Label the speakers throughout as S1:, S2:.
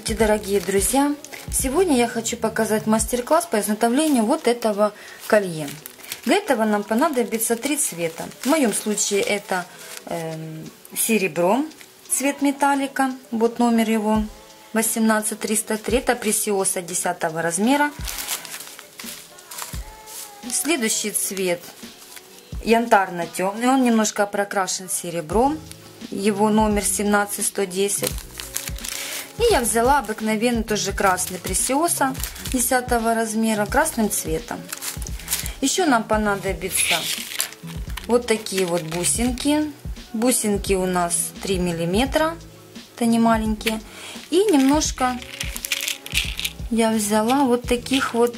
S1: Здравствуйте, дорогие друзья! Сегодня я хочу показать мастер-класс по изготовлению вот этого колье. Для этого нам понадобится три цвета. В моем случае это э, серебро, цвет металлика, вот номер его 18303, это пресиоса 10 размера. Следующий цвет янтарно-темный, он немножко прокрашен серебром, его номер 17110. И я взяла обыкновенный тоже красный пресиоса 10 размера красным цветом. Еще нам понадобится вот такие вот бусинки. Бусинки у нас 3 миллиметра, это не маленькие. И немножко я взяла вот таких вот,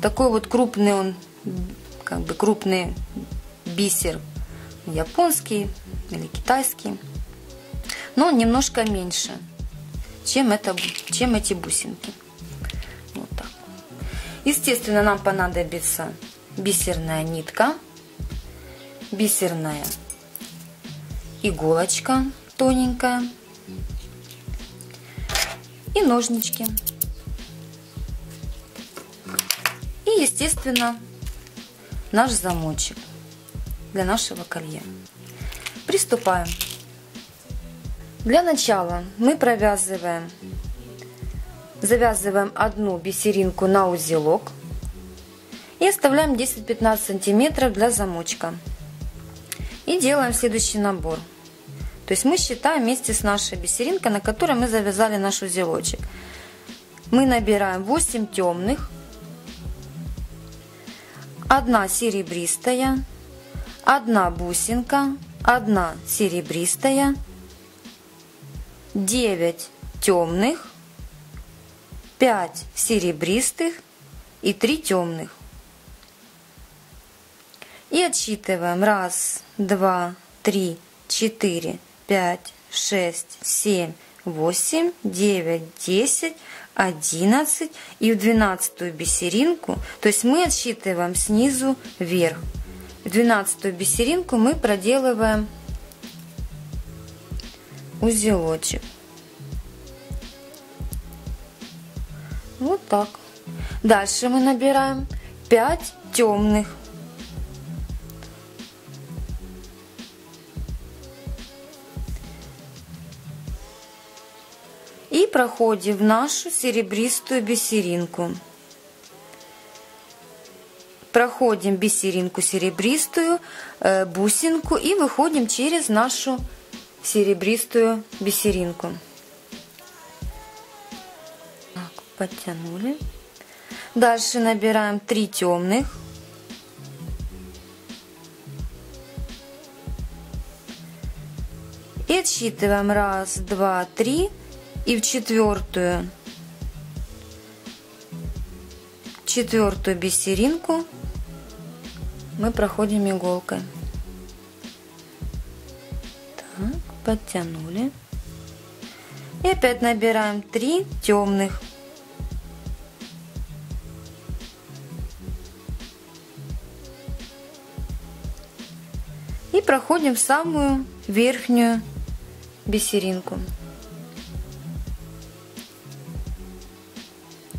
S1: такой вот крупный он, как бы крупный бисер, японский или китайский, но немножко меньше чем, это, чем эти бусинки. Вот так. Естественно, нам понадобится бисерная нитка, бисерная иголочка тоненькая и ножнички. И, естественно, наш замочек для нашего колье. Приступаем. Для начала мы провязываем, завязываем одну бисеринку на узелок и оставляем 10-15 сантиметров для замочка. И делаем следующий набор. То есть мы считаем вместе с нашей бисеринкой, на которой мы завязали наш узелочек. Мы набираем 8 темных, 1 серебристая, 1 бусинка, 1 серебристая, 9 темных, 5 серебристых и 3 темных. И отсчитываем. Раз, два, три, четыре, пять, шесть, семь, восемь, девять, десять, одиннадцать. И в двенадцатую бисеринку, то есть мы отсчитываем снизу вверх. В двенадцатую бисеринку мы проделываем узелочек. Вот так. Дальше мы набираем 5 темных. И проходим в нашу серебристую бисеринку. Проходим бисеринку серебристую, э, бусинку и выходим через нашу серебристую бисеринку. Так, подтянули. Дальше набираем 3 темных. И отсчитываем раз, два, три. И в четвертую, четвертую бисеринку мы проходим иголкой. Подтянули. И опять набираем 3 темных. И проходим в самую верхнюю бисеринку.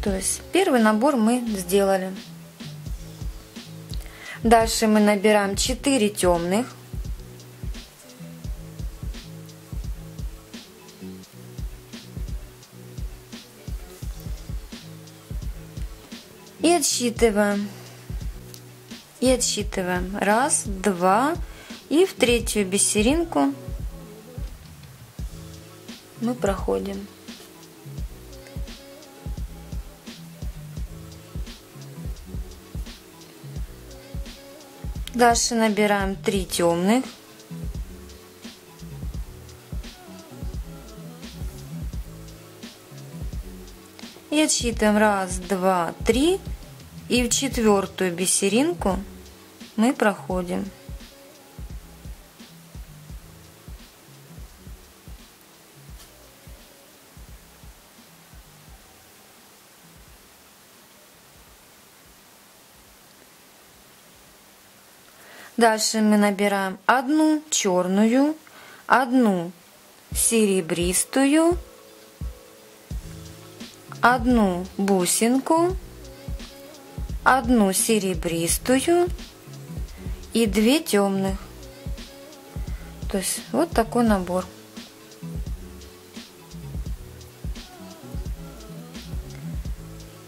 S1: То есть первый набор мы сделали. Дальше мы набираем 4 темных. И отсчитываем. И отсчитываем. Раз, два. И в третью бисеринку мы проходим. Дальше набираем 3 темных. И отсчитываем раз, два, три. И в четвертую бисеринку мы проходим. Дальше мы набираем одну черную, одну серебристую, одну бусинку, одну серебристую и две темных. То есть вот такой набор.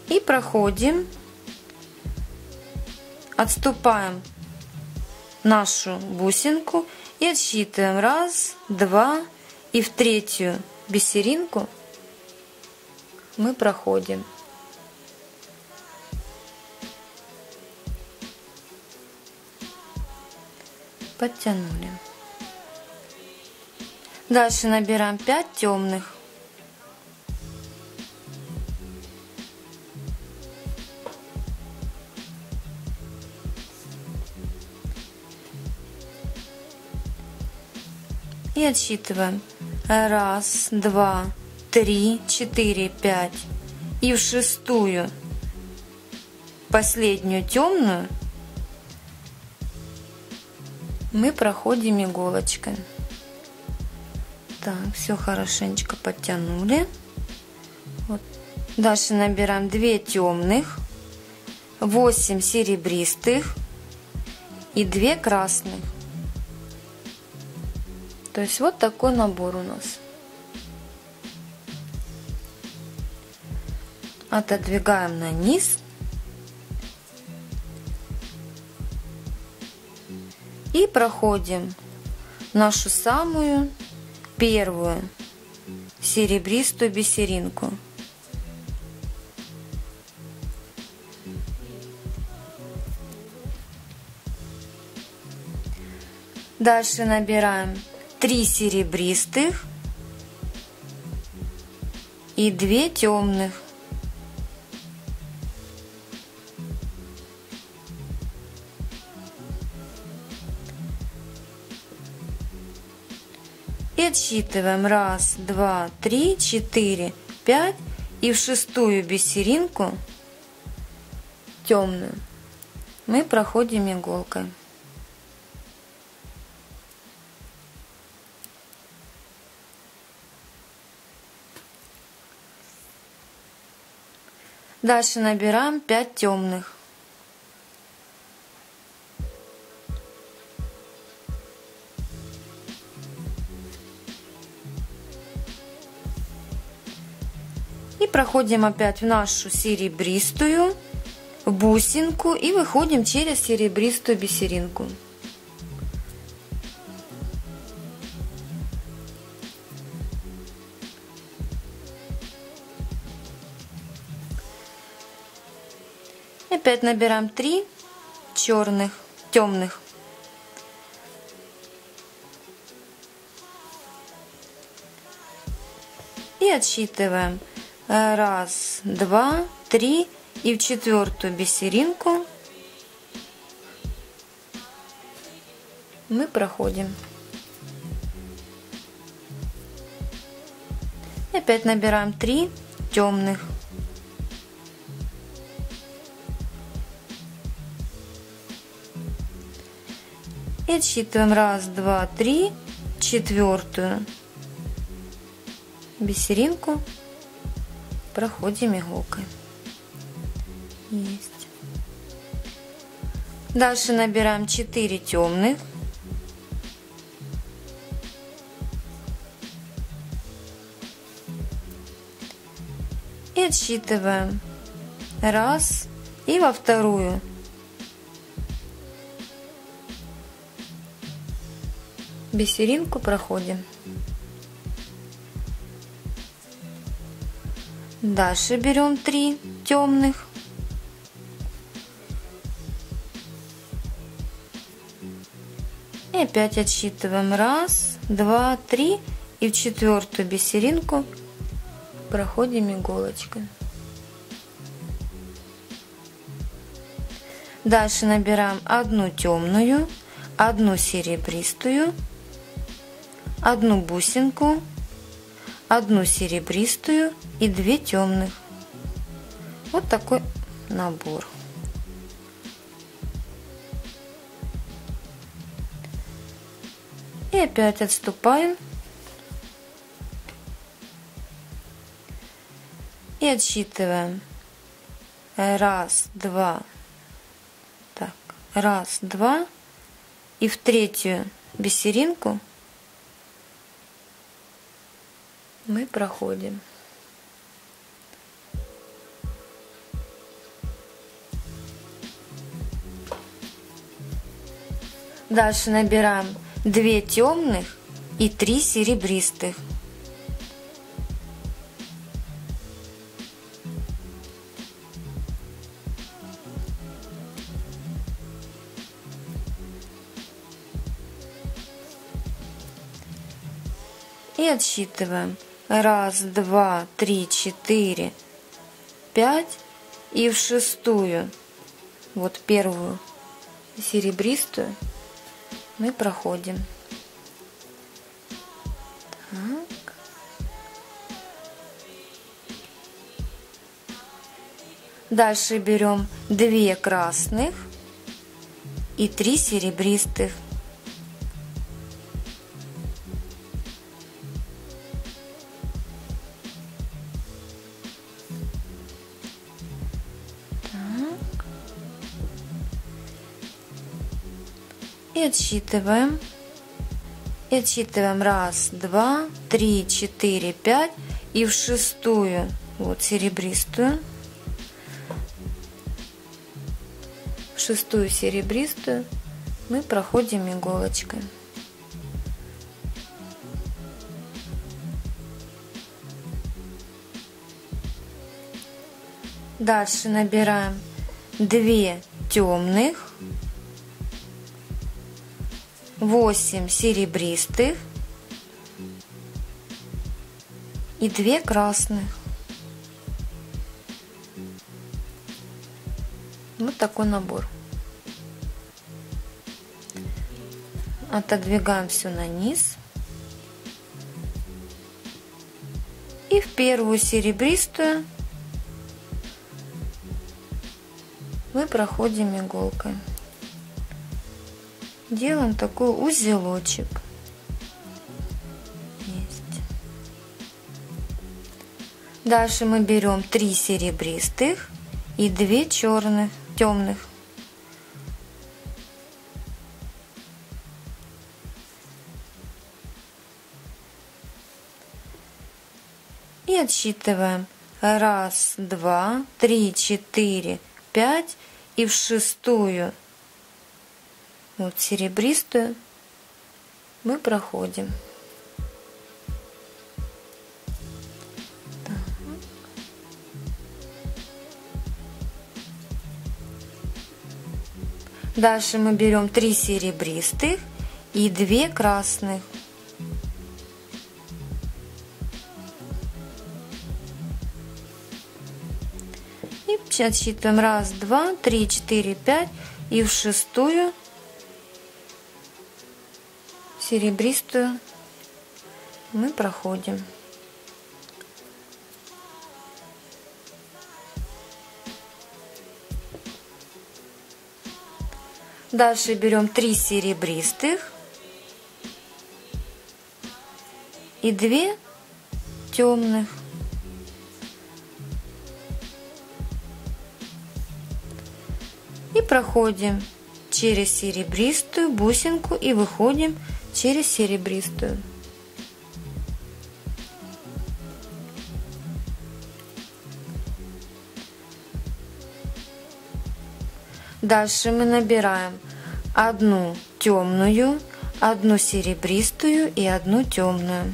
S1: И проходим, отступаем нашу бусинку и отсчитываем раз, два и в третью бисеринку мы проходим. Подтянули. Дальше набираем 5 темных. И отсчитываем. Раз, два, три, четыре, пять. И в шестую, последнюю темную, мы проходим иголочкой. Так, все хорошенечко подтянули. Вот. Дальше набираем 2 темных, 8 серебристых и 2 красных. То есть вот такой набор у нас. Отодвигаем на низ. И проходим нашу самую первую серебристую бисеринку. Дальше набираем 3 серебристых и 2 темных. Отсчитываем раз, два, три, четыре, пять и в шестую бисеринку темную мы проходим иголкой. Дальше набираем 5 темных. Проходим опять в нашу серебристую бусинку и выходим через серебристую бисеринку. Опять набираем 3 черных, темных. И отсчитываем. Раз, два, три. И в четвертую бисеринку мы проходим. И опять набираем 3 темных. И отсчитываем раз, два, три, четвертую бисеринку проходим иголкой. Есть. Дальше набираем 4 темных. И отсчитываем. Раз. И во вторую бисеринку проходим. Дальше берем три темных. И опять отсчитываем. Раз, два, три. И в четвертую бисеринку проходим иголочкой. Дальше набираем одну темную, одну серебристую одну бусинку, одну серебристую и две темных. Вот такой набор. И опять отступаем. И отсчитываем. Раз, два. Так, раз, два. И в третью бисеринку мы проходим. Дальше набираем 2 темных и 3 серебристых. И отсчитываем. Раз, два, три, четыре, пять. И в шестую, вот первую серебристую, мы проходим. Так. Дальше берем две красных и три серебристых. Отсчитываем. И отсчитываем раз, два, три, четыре, пять. И в шестую, вот серебристую, в шестую серебристую мы проходим иголочкой. Дальше набираем 2 темных 8 серебристых и 2 красных. Вот такой набор. Отодвигаем все на низ. И в первую серебристую мы проходим иголкой делаем такой узелочек. Дальше мы берем 3 серебристых и 2 черных, темных. И отсчитываем. Раз, два, три, четыре, пять. И в шестую вот серебристую мы проходим. Дальше мы берем 3 серебристых и 2 красных. И отсчитываем раз, два, три, четыре, пять и в шестую серебристую мы проходим. Дальше берем 3 серебристых и 2 темных. И проходим через серебристую бусинку и выходим через серебристую. Дальше мы набираем одну темную, одну серебристую и одну темную.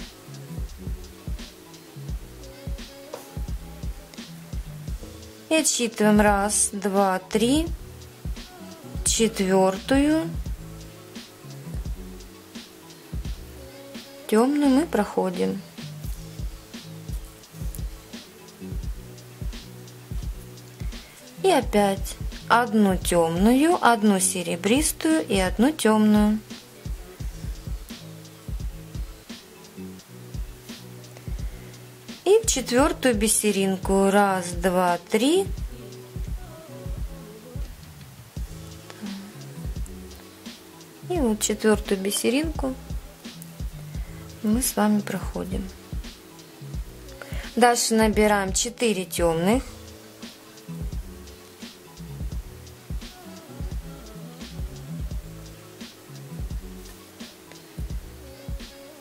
S1: И отсчитываем раз, два, три, четвертую, темную мы проходим. И опять одну темную, одну серебристую и одну темную. И четвертую бисеринку. Раз, два, три. И вот четвертую бисеринку мы с вами проходим. Дальше набираем 4 темных.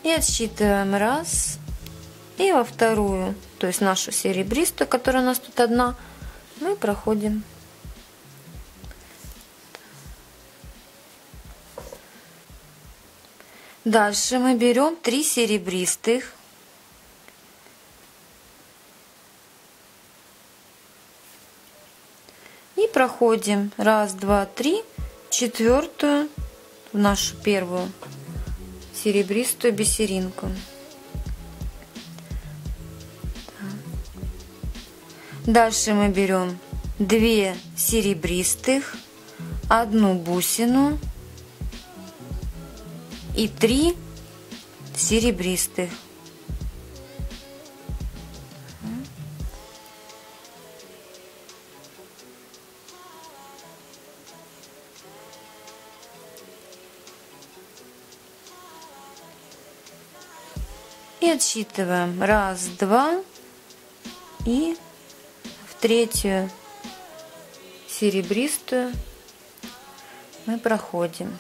S1: И отсчитываем раз. И во вторую, то есть нашу серебристую, которая у нас тут одна, мы проходим. Дальше мы берем три серебристых. И проходим раз, два, три, четвертую в нашу первую серебристую бисеринку. Дальше мы берем две серебристых, одну бусину и три серебристых. И отсчитываем. Раз, два. И в третью серебристую мы проходим.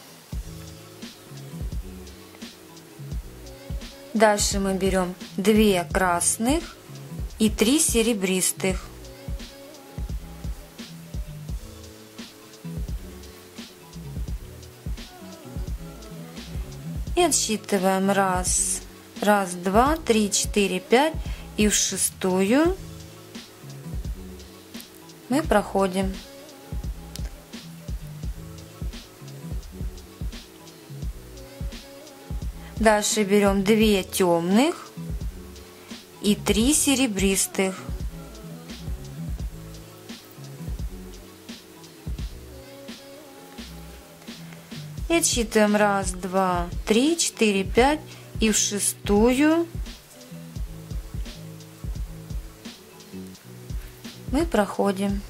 S1: Дальше мы берем 2 красных и 3 серебристых. И отсчитываем раз, Раз, два, три, четыре, пять. И в шестую мы проходим. Дальше берем 2 темных и 3 серебристых. И отсчитываем раз, два, три, четыре, пять и в шестую мы проходим.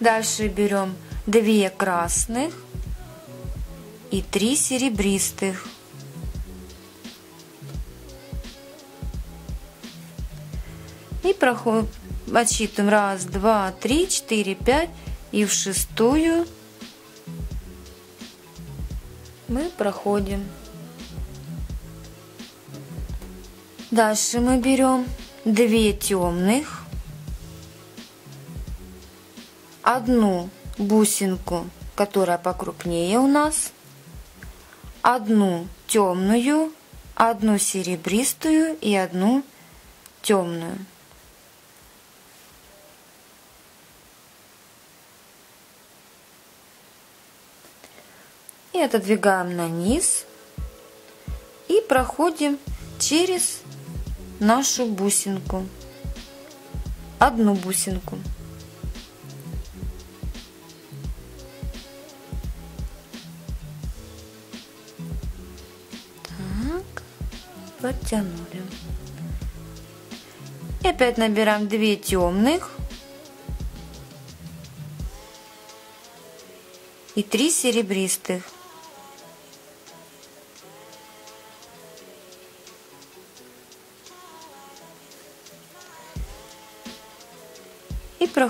S1: Дальше берем 2 красных и 3 серебристых. И проходим, отсчитываем раз, два, три, четыре, пять и в шестую мы проходим. Дальше мы берем две темных, одну бусинку, которая покрупнее у нас, одну темную, одну серебристую и одну темную. и отодвигаем на низ и проходим через нашу бусинку одну бусинку опять набираем 2 темных. И 3 серебристых.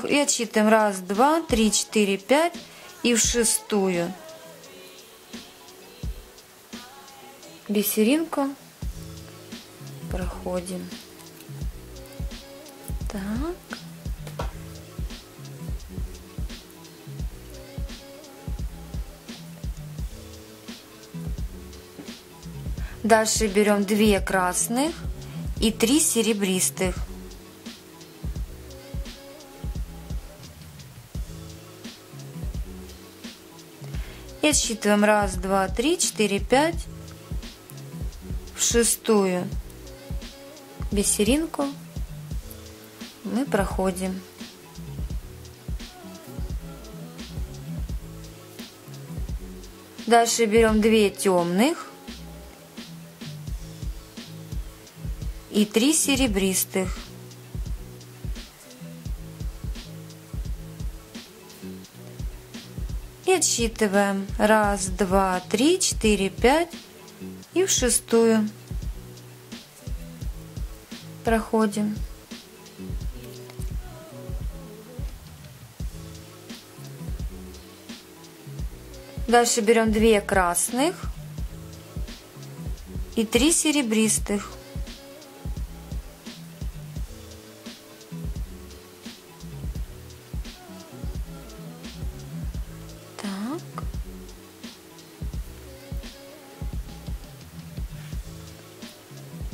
S1: И отсчитываем. Раз, два, три, четыре, пять. И в шестую. Бисеринку. Проходим. Так. Дальше берем 2 красных и 3 серебристых. И отсчитываем раз, два, три, четыре, пять. В шестую бисеринку мы проходим. Дальше берем две темных и три серебристых. И отсчитываем. Раз, два, три, четыре, пять. И в шестую проходим. Дальше берем две красных и три серебристых. Так.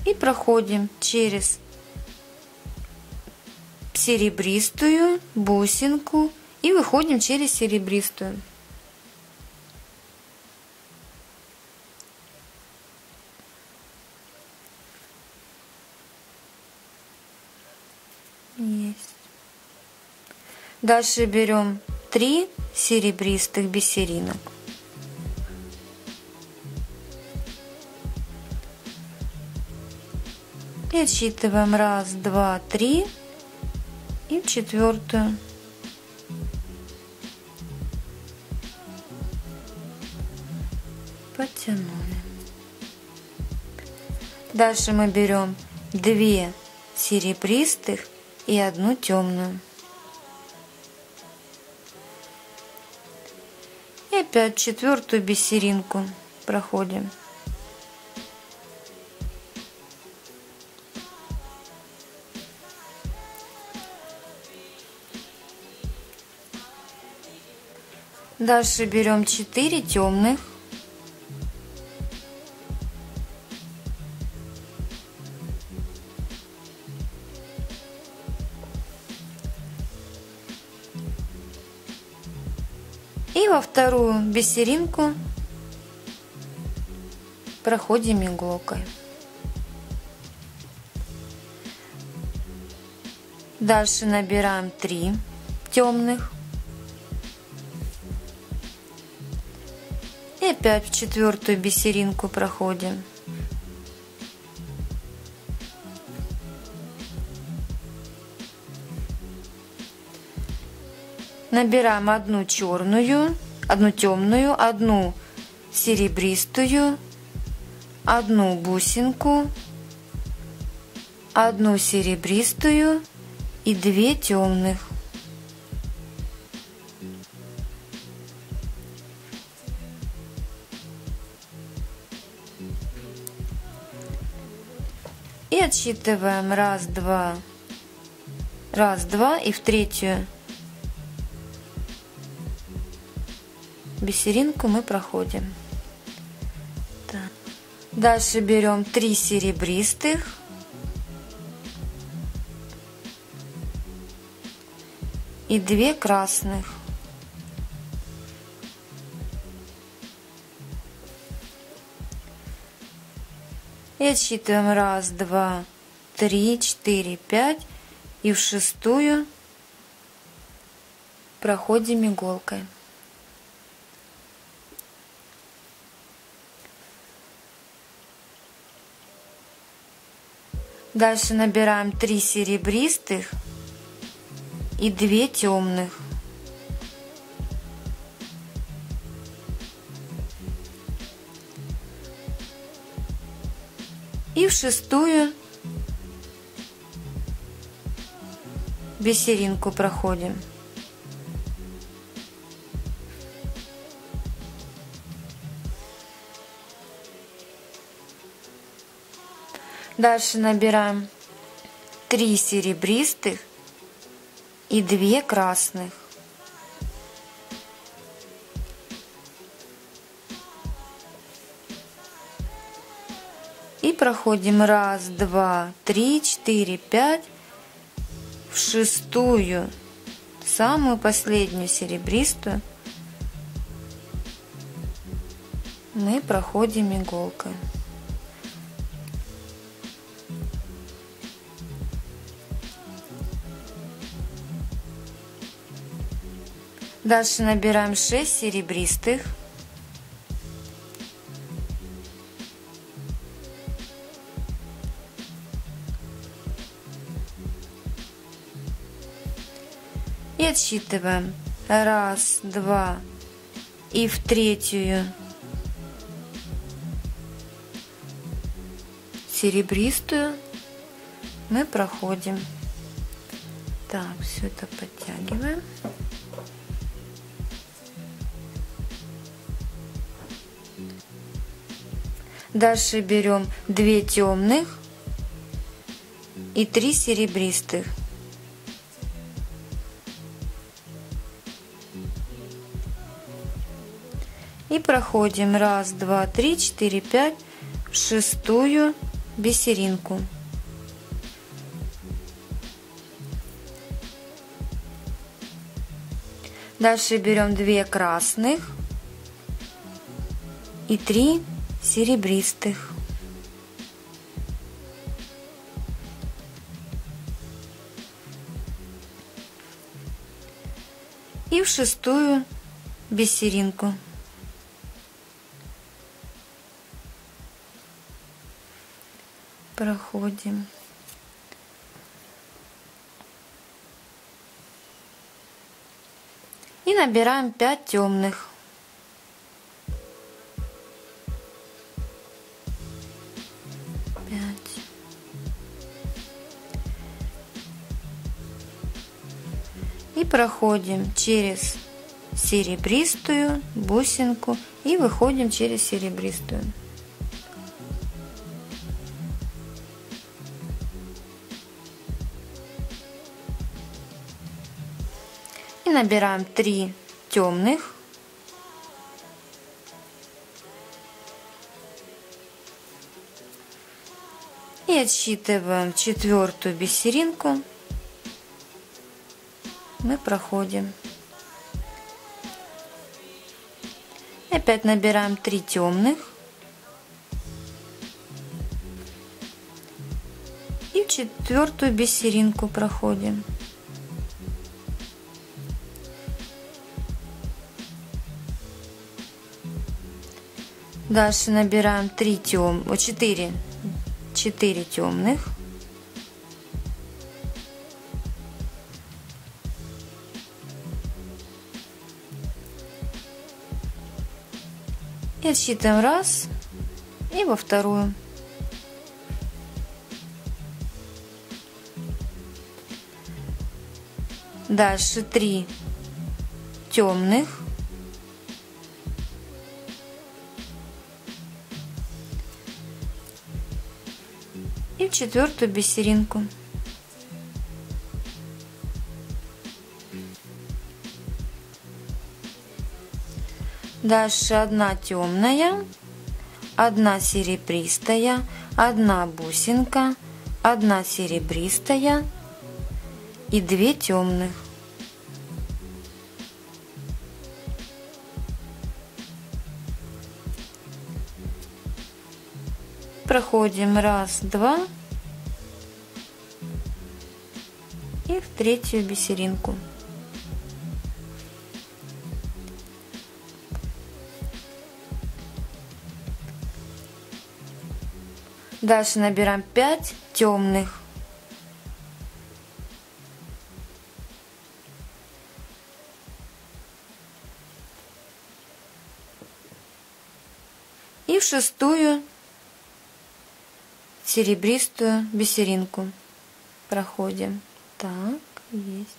S1: И проходим через серебристую бусинку и выходим через серебристую. Есть. Дальше берем три серебристых бисеринок. И отсчитываем раз, два, три и четвертую. Потянули. Дальше мы берем две серебристых и одну темную. Опять четвертую бисеринку проходим. Дальше берем 4 темных. Вторую бисеринку проходим иголкой. Дальше набираем 3 темных. И опять в четвертую бисеринку проходим. Набираем одну черную, одну темную, одну серебристую, одну бусинку, одну серебристую и две темных. И отсчитываем раз, два, раз, два и в третью бисеринку мы проходим. Дальше берем три серебристых. И две красных. И отсчитываем раз, два, три, четыре, пять. И в шестую проходим иголкой. Дальше набираем 3 серебристых и 2 темных. И в шестую бисеринку проходим. Дальше набираем 3 серебристых и 2 красных. И проходим раз, два, три, четыре, пять в шестую, самую последнюю серебристую мы проходим иголкой. Дальше набираем 6 серебристых. И отсчитываем. Раз, два, и в третью серебристую мы проходим. Так, все это подтягиваем. Дальше берем 2 темных и 3 серебристых. И проходим раз, два, три, четыре, пять, шестую бисеринку. Дальше берем 2 красных и 3 серебристых. И в шестую бисеринку. Проходим. И набираем 5 темных. Проходим через серебристую бусинку и выходим через серебристую. И набираем 3 темных. И отсчитываем четвертую бисеринку мы проходим. Опять набираем 3 темных. И четвертую бисеринку проходим. Дальше набираем 3 тем, 4, 4 темных. И отсчитываем раз и во вторую. Дальше три темных. И в четвертую бисеринку. Дальше одна темная, одна серебристая, одна бусинка, одна серебристая и две темных. Проходим раз, два и в третью бисеринку. Дальше набираем 5 темных. И в шестую серебристую бисеринку проходим. Так, есть.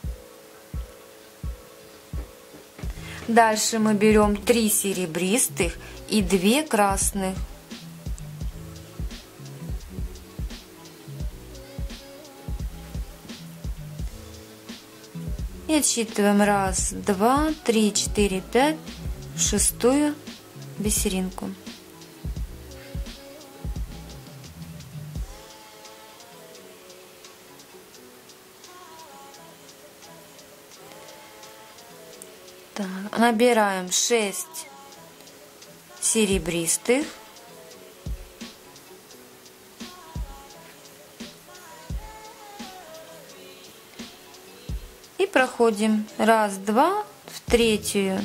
S1: Дальше мы берем 3 серебристых и 2 красных. И отсчитываем. Раз, два, три, четыре, пять, шестую бисеринку. Так, набираем 6 серебристых проходим раз, два, в третью.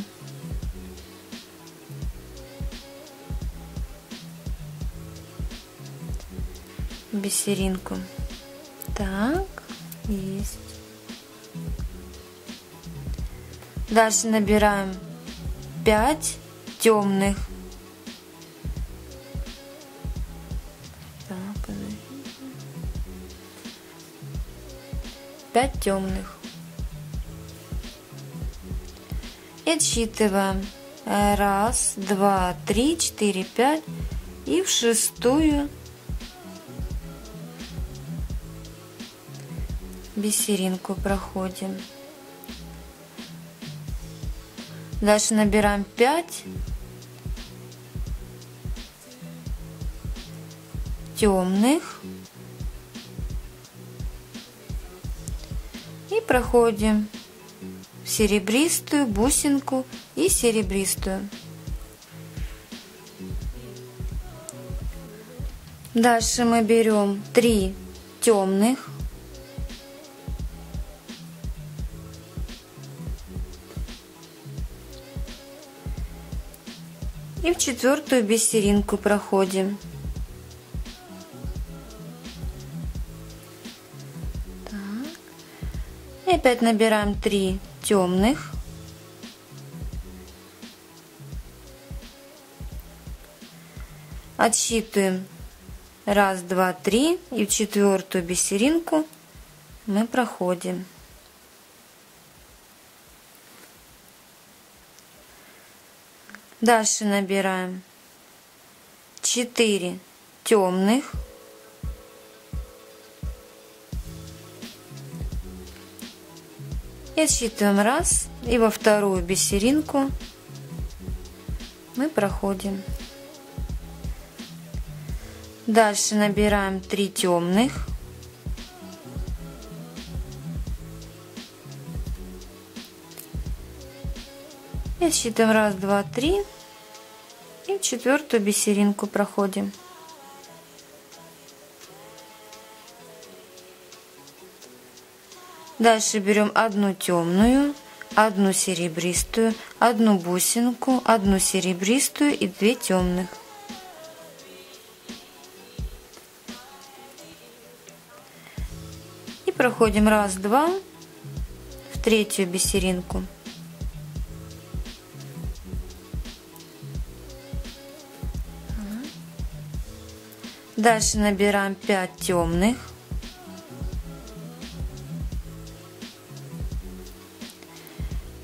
S1: Бисеринку. Так, есть. Дальше набираем 5 темных. Пять темных. Отсчитываем. Раз, два, три, четыре, пять. И в шестую бисеринку проходим. Дальше набираем 5 темных и проходим серебристую бусинку и серебристую. Дальше мы берем 3 темных И в четвертую бисеринку проходим. Так. И опять набираем 3 темных. Отсчитываем раз, два, три и в четвертую бисеринку мы проходим. Дальше набираем 4 темных. И отсчитываем раз. И во вторую бисеринку мы проходим. Дальше набираем 3 темных. И отсчитываем раз, два, три. И четвертую бисеринку проходим. Дальше берем одну темную, одну серебристую, одну бусинку, одну серебристую и две темных. И проходим раз, два в третью бисеринку. Дальше набираем 5 темных.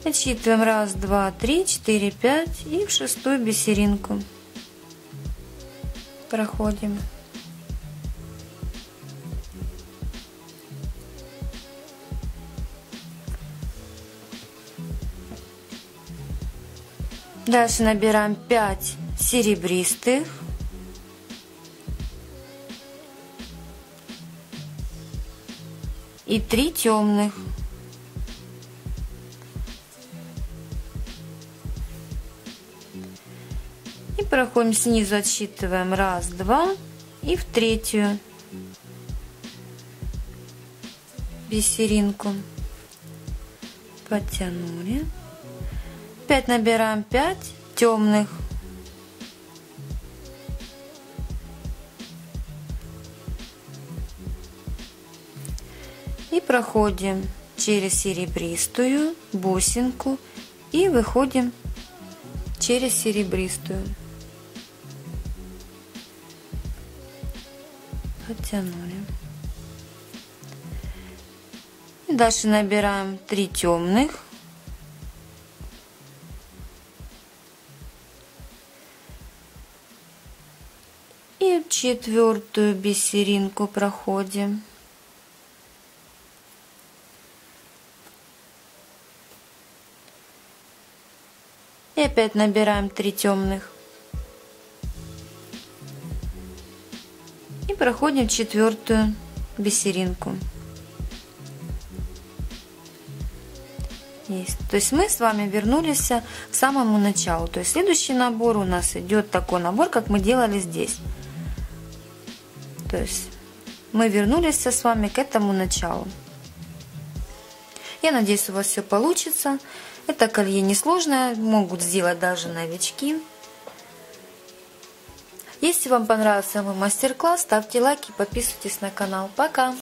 S1: Отсчитываем раз, два, три, четыре, пять и в шестую бисеринку проходим. Дальше набираем 5 серебристых. и три темных. Проходим снизу, отсчитываем раз, два и в третью бисеринку подтянули. Опять набираем 5 темных. И проходим через серебристую бусинку и выходим через серебристую. Подтянули. И дальше набираем 3 темных. И четвертую бисеринку проходим. И опять набираем 3 темных. Проходим четвертую бисеринку. Есть. То есть мы с вами вернулись к самому началу. То есть следующий набор у нас идет такой набор, как мы делали здесь. То есть мы вернулись с вами к этому началу. Я надеюсь, у вас все получится. Это колье несложное, могут сделать даже новички. Если вам понравился мой мастер-класс, ставьте лайки, подписывайтесь на канал. Пока!